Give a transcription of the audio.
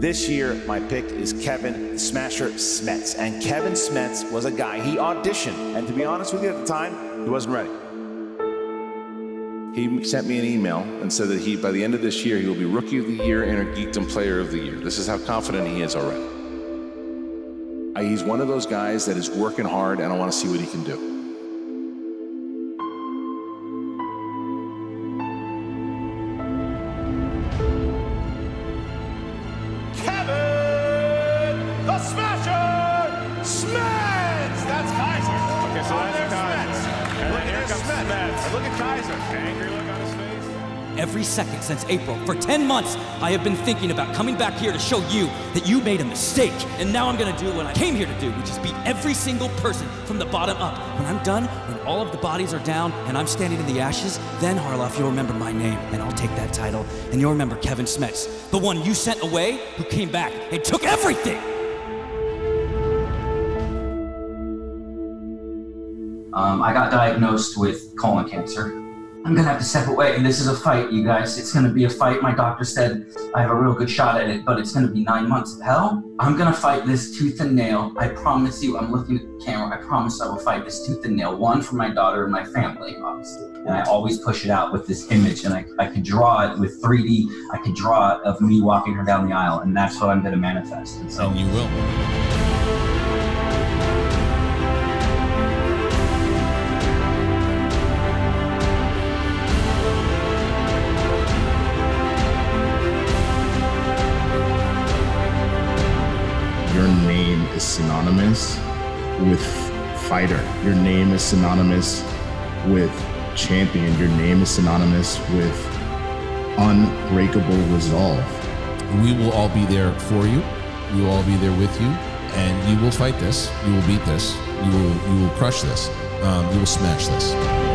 This year, my pick is Kevin Smasher Smets. And Kevin Smets was a guy, he auditioned. And to be honest with you, at the time, he wasn't ready. He sent me an email and said that he, by the end of this year, he will be Rookie of the Year and a Geekdom Player of the Year. This is how confident he is already. He's one of those guys that is working hard, and I want to see what he can do. Kevin the Smasher Smets! That's Kaiser. Okay, so that's Kaiser. Smets. And Look at here comes Smets. Smets. And Look at Kaiser. Angry look on his face. Every second since April, for 10 months, I have been thinking about coming back here to show you that you made a mistake. And now I'm gonna do what I came here to do, which is beat every single person from the bottom up. When I'm done, when all of the bodies are down and I'm standing in the ashes, then Harloff, you'll remember my name and I'll take that title. And you'll remember Kevin Smets, the one you sent away who came back and took everything. Um, I got diagnosed with colon cancer. I'm gonna have to step away. And this is a fight, you guys. It's gonna be a fight. My doctor said I have a real good shot at it, but it's gonna be nine months of hell. I'm gonna fight this tooth and nail. I promise you. I'm looking at the camera. I promise I will fight this tooth and nail. One for my daughter and my family, obviously. And I always push it out with this image, and I, I could draw it with 3D. I could draw it of me walking her down the aisle, and that's what I'm gonna manifest. And so And you will. Your name is synonymous with fighter. Your name is synonymous with champion. Your name is synonymous with unbreakable resolve. We will all be there for you. We will all be there with you, and you will fight this. You will beat this. You will. You will crush this. Um, you will smash this.